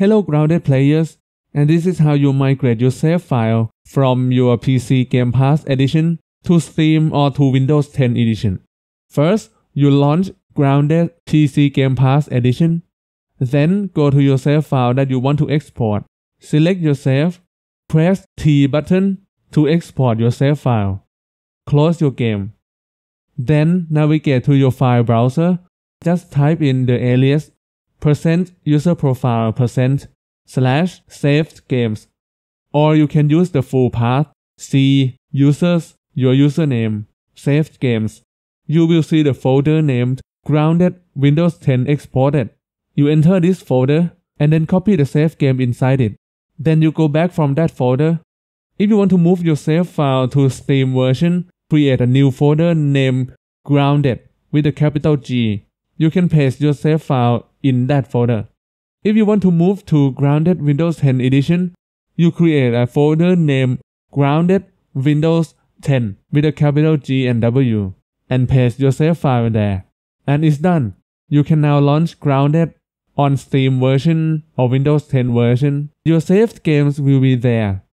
Hello grounded players, and this is how you migrate your save file from your PC Game Pass edition to Steam or to Windows 10 edition. First, you launch Grounded PC Game Pass edition. Then go to your save file that you want to export. Select your save. Press T button to export your save file. Close your game. Then navigate to your file browser. Just type in the alias percent user profile percent slash saved games. Or you can use the full path C users your username saved games. You will see the folder named grounded Windows 10 exported. You enter this folder and then copy the save game inside it. Then you go back from that folder. If you want to move your save file to Steam version, create a new folder named grounded with a capital G. You can paste your save file in that folder. If you want to move to Grounded Windows 10 Edition, you create a folder named Grounded Windows 10 with a capital G and W and paste your save file there. And it's done. You can now launch Grounded on Steam version or Windows 10 version. Your saved games will be there.